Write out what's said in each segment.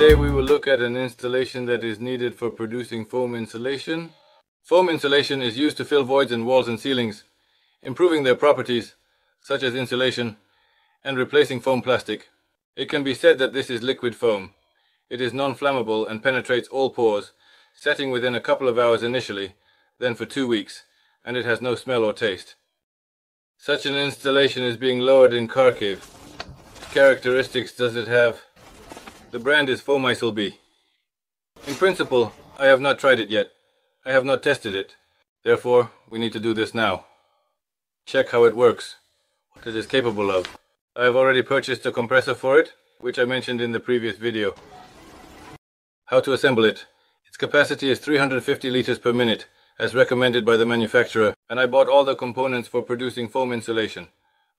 Today we will look at an installation that is needed for producing foam insulation. Foam insulation is used to fill voids in walls and ceilings, improving their properties, such as insulation, and replacing foam plastic. It can be said that this is liquid foam. It is non-flammable and penetrates all pores, setting within a couple of hours initially, then for two weeks, and it has no smell or taste. Such an installation is being lowered in Kharkiv. Characteristics does it have? The brand is Foamisol B. In principle, I have not tried it yet. I have not tested it. Therefore, we need to do this now. Check how it works, what it is capable of. I have already purchased a compressor for it, which I mentioned in the previous video. How to assemble it. Its capacity is 350 liters per minute, as recommended by the manufacturer, and I bought all the components for producing foam insulation.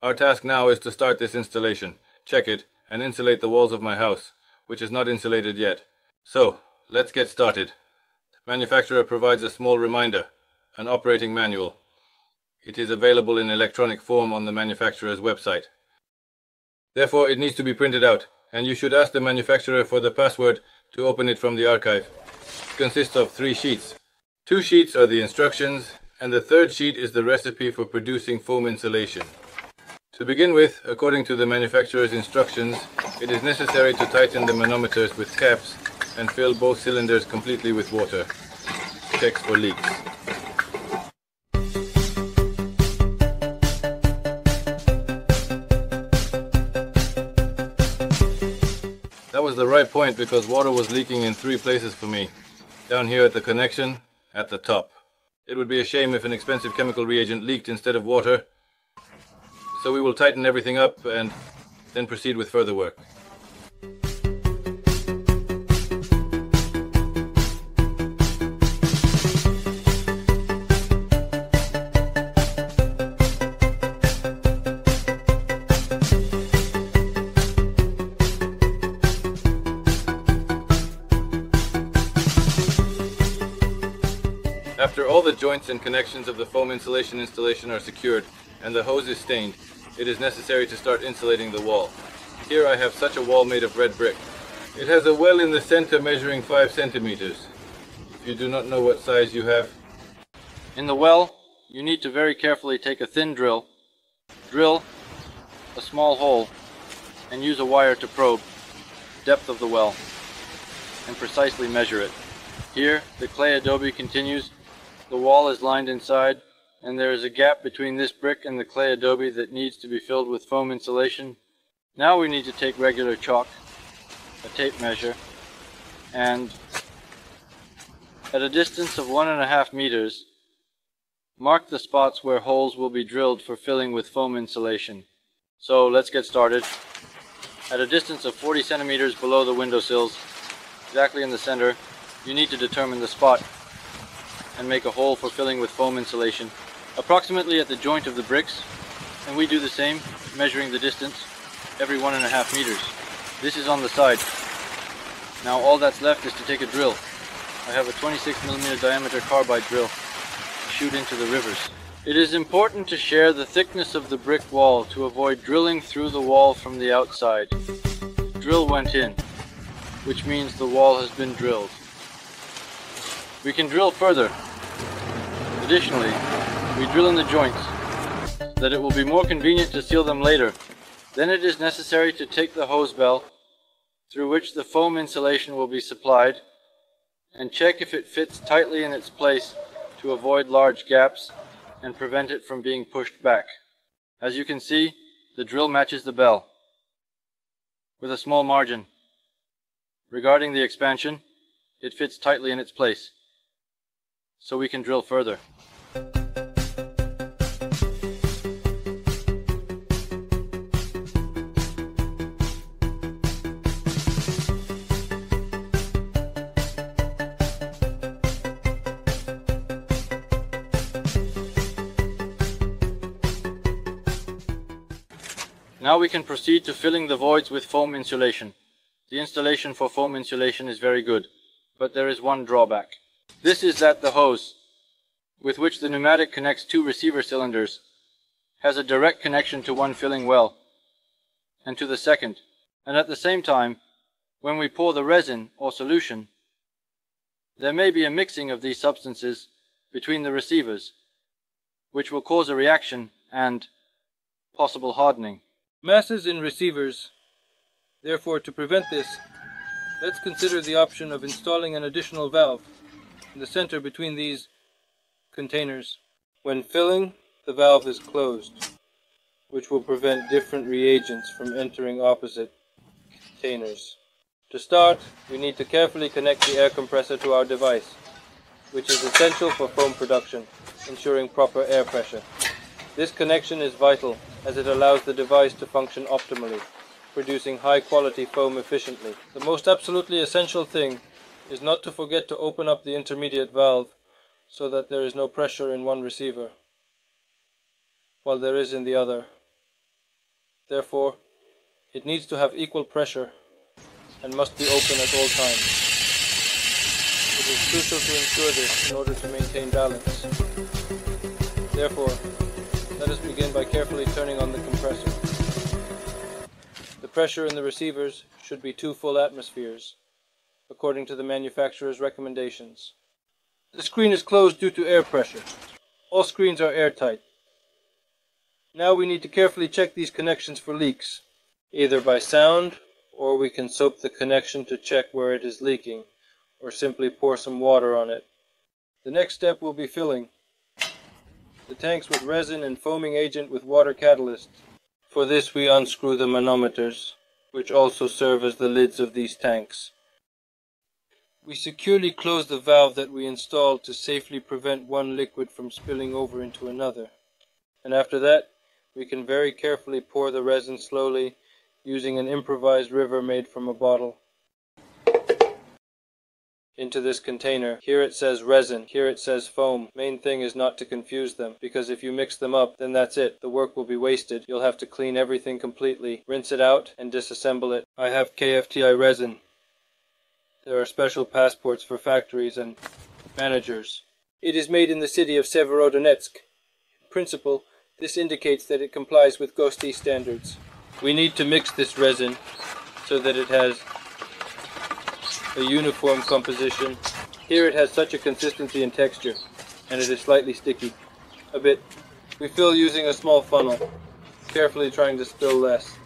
Our task now is to start this installation, check it, and insulate the walls of my house, which is not insulated yet. So, let's get started. The manufacturer provides a small reminder, an operating manual. It is available in electronic form on the manufacturer's website. Therefore, it needs to be printed out, and you should ask the manufacturer for the password to open it from the archive. It consists of three sheets. Two sheets are the instructions, and the third sheet is the recipe for producing foam insulation. To begin with, according to the manufacturer's instructions, it is necessary to tighten the manometers with caps and fill both cylinders completely with water. Checks for leaks. That was the right point because water was leaking in three places for me. Down here at the connection, at the top. It would be a shame if an expensive chemical reagent leaked instead of water. So we will tighten everything up and then proceed with further work. After all the joints and connections of the foam insulation installation are secured and the hose is stained, it is necessary to start insulating the wall. Here I have such a wall made of red brick. It has a well in the center measuring 5 centimeters. If you do not know what size you have. In the well, you need to very carefully take a thin drill, drill a small hole, and use a wire to probe depth of the well and precisely measure it. Here, the clay adobe continues the wall is lined inside, and there is a gap between this brick and the clay adobe that needs to be filled with foam insulation. Now we need to take regular chalk, a tape measure, and at a distance of one and a half meters, mark the spots where holes will be drilled for filling with foam insulation. So let's get started. At a distance of 40 centimeters below the windowsills, exactly in the center, you need to determine the spot and make a hole for filling with foam insulation, approximately at the joint of the bricks, and we do the same, measuring the distance every one and a half meters. This is on the side. Now all that's left is to take a drill. I have a 26 millimeter diameter carbide drill shoot into the rivers. It is important to share the thickness of the brick wall to avoid drilling through the wall from the outside. Drill went in, which means the wall has been drilled. We can drill further. Additionally, we drill in the joints, that it will be more convenient to seal them later. Then it is necessary to take the hose bell, through which the foam insulation will be supplied, and check if it fits tightly in its place to avoid large gaps and prevent it from being pushed back. As you can see, the drill matches the bell, with a small margin. Regarding the expansion, it fits tightly in its place so we can drill further. Now we can proceed to filling the voids with foam insulation. The installation for foam insulation is very good, but there is one drawback. This is that the hose, with which the pneumatic connects two receiver cylinders, has a direct connection to one filling well, and to the second, and at the same time, when we pour the resin or solution, there may be a mixing of these substances between the receivers, which will cause a reaction and possible hardening. Masses in receivers. Therefore, to prevent this, let's consider the option of installing an additional valve in the center between these containers. When filling, the valve is closed, which will prevent different reagents from entering opposite containers. To start, we need to carefully connect the air compressor to our device, which is essential for foam production, ensuring proper air pressure. This connection is vital as it allows the device to function optimally, producing high quality foam efficiently. The most absolutely essential thing is not to forget to open up the intermediate valve so that there is no pressure in one receiver, while there is in the other. Therefore, it needs to have equal pressure and must be open at all times. It is crucial to ensure this in order to maintain balance. Therefore, let us begin by carefully turning on the compressor. The pressure in the receivers should be two full atmospheres, according to the manufacturer's recommendations. The screen is closed due to air pressure. All screens are airtight. Now we need to carefully check these connections for leaks, either by sound or we can soap the connection to check where it is leaking, or simply pour some water on it. The next step will be filling the tanks with resin and foaming agent with water catalyst. For this we unscrew the manometers, which also serve as the lids of these tanks. We securely close the valve that we installed to safely prevent one liquid from spilling over into another. And after that, we can very carefully pour the resin slowly using an improvised river made from a bottle into this container. Here it says resin, here it says foam. Main thing is not to confuse them, because if you mix them up, then that's it. The work will be wasted. You'll have to clean everything completely, rinse it out, and disassemble it. I have KFTI resin. There are special passports for factories and managers. It is made in the city of Severodonetsk. In principle, this indicates that it complies with GOSTI standards. We need to mix this resin so that it has a uniform composition. Here it has such a consistency and texture, and it is slightly sticky. A bit. We fill using a small funnel, carefully trying to spill less.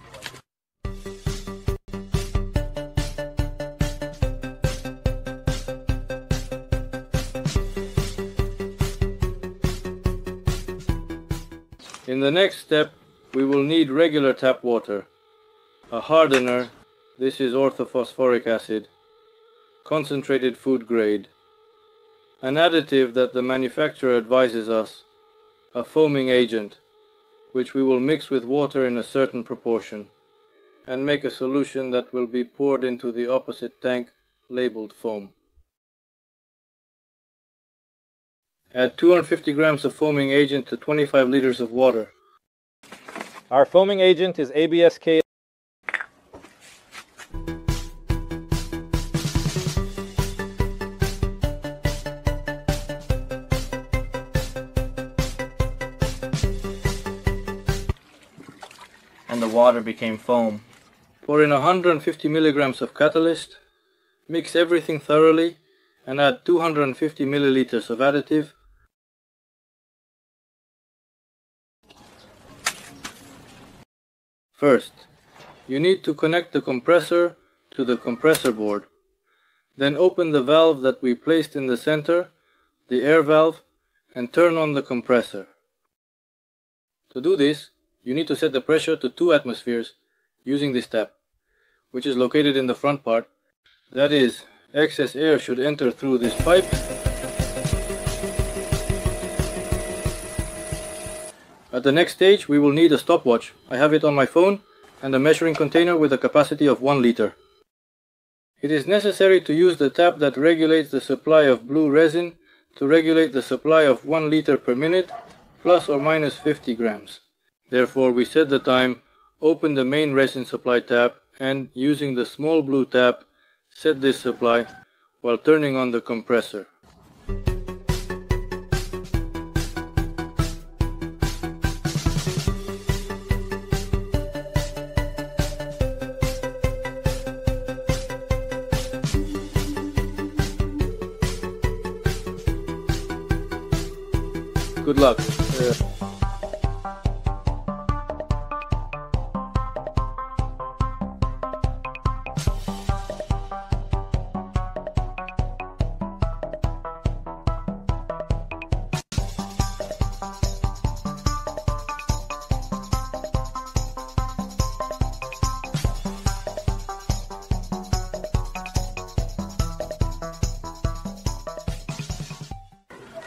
In the next step, we will need regular tap water, a hardener, this is orthophosphoric acid, concentrated food grade, an additive that the manufacturer advises us, a foaming agent, which we will mix with water in a certain proportion, and make a solution that will be poured into the opposite tank labeled foam. Add 250 grams of foaming agent to 25 liters of water. Our foaming agent is ABSK. Became foam. Pour in 150 milligrams of catalyst, mix everything thoroughly, and add 250 milliliters of additive First, you need to connect the compressor to the compressor board. Then open the valve that we placed in the center, the air valve, and turn on the compressor. To do this, you need to set the pressure to 2 atmospheres using this tap, which is located in the front part. That is, excess air should enter through this pipe At the next stage, we will need a stopwatch. I have it on my phone and a measuring container with a capacity of 1 liter. It is necessary to use the tap that regulates the supply of blue resin to regulate the supply of 1 liter per minute plus or minus 50 grams. Therefore, we set the time, open the main resin supply tap, and using the small blue tap, set this supply while turning on the compressor. Good luck. Uh,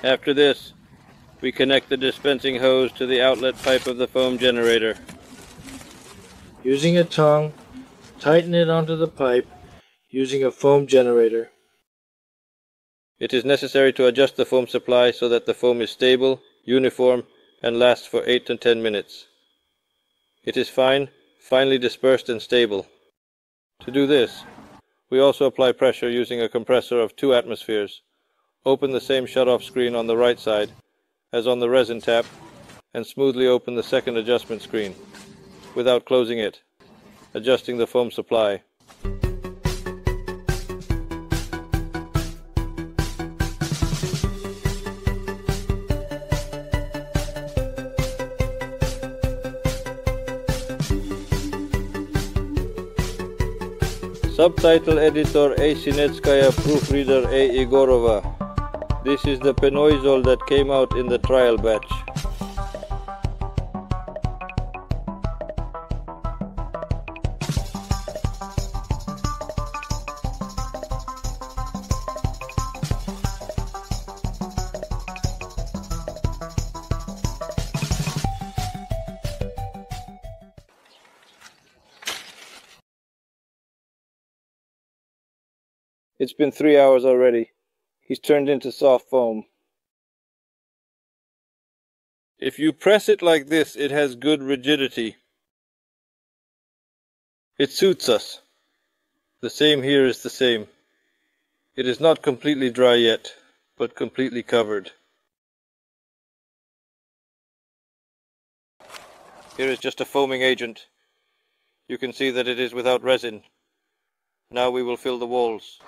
After this, we connect the dispensing hose to the outlet pipe of the foam generator. Using a tongue, tighten it onto the pipe using a foam generator. It is necessary to adjust the foam supply so that the foam is stable, uniform, and lasts for 8 to 10 minutes. It is fine, finely dispersed and stable. To do this, we also apply pressure using a compressor of 2 atmospheres. Open the same shutoff screen on the right side as on the resin tap and smoothly open the second adjustment screen without closing it, adjusting the foam supply. Subtitle editor A. Sinetskaya, proofreader A. Igorova. This is the penoizole that came out in the trial batch. It's been three hours already. He's turned into soft foam. If you press it like this, it has good rigidity. It suits us. The same here is the same. It is not completely dry yet, but completely covered. Here is just a foaming agent. You can see that it is without resin. Now we will fill the walls.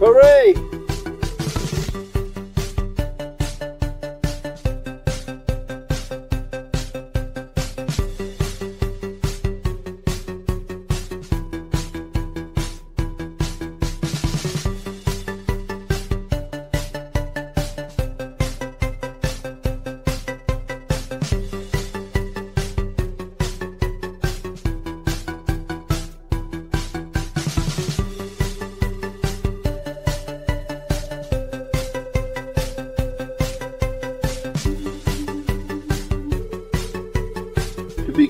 Hooray!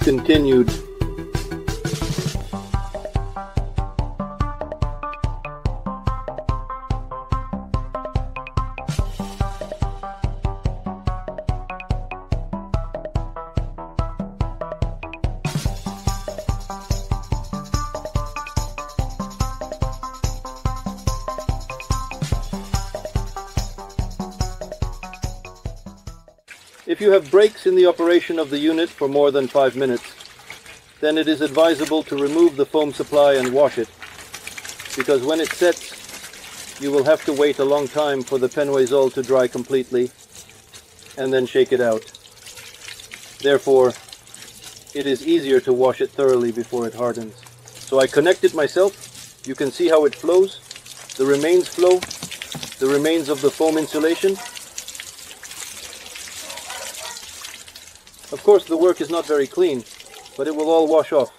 Continued. You have breaks in the operation of the unit for more than 5 minutes, then it is advisable to remove the foam supply and wash it, because when it sets, you will have to wait a long time for the Penoizole to dry completely, and then shake it out. Therefore, it is easier to wash it thoroughly before it hardens. So I connect it myself. You can see how it flows. The remains flow. The remains of the foam insulation. Of course, the work is not very clean, but it will all wash off,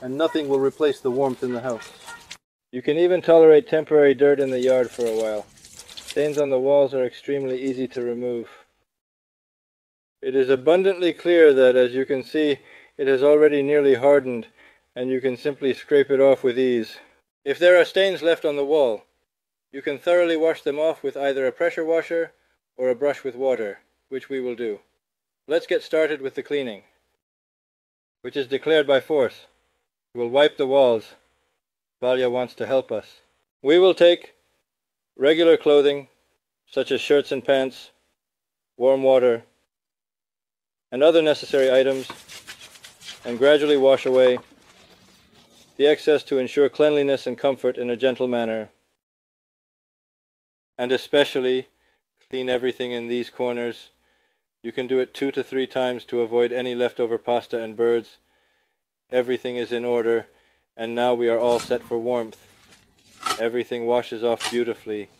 and nothing will replace the warmth in the house. You can even tolerate temporary dirt in the yard for a while. Stains on the walls are extremely easy to remove. It is abundantly clear that, as you can see, it has already nearly hardened, and you can simply scrape it off with ease. If there are stains left on the wall, you can thoroughly wash them off with either a pressure washer or a brush with water, which we will do. Let's get started with the cleaning, which is declared by force. We'll wipe the walls. Valya wants to help us. We will take regular clothing, such as shirts and pants, warm water, and other necessary items, and gradually wash away the excess to ensure cleanliness and comfort in a gentle manner, and especially clean everything in these corners. You can do it two to three times to avoid any leftover pasta and birds. Everything is in order, and now we are all set for warmth. Everything washes off beautifully.